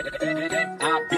I be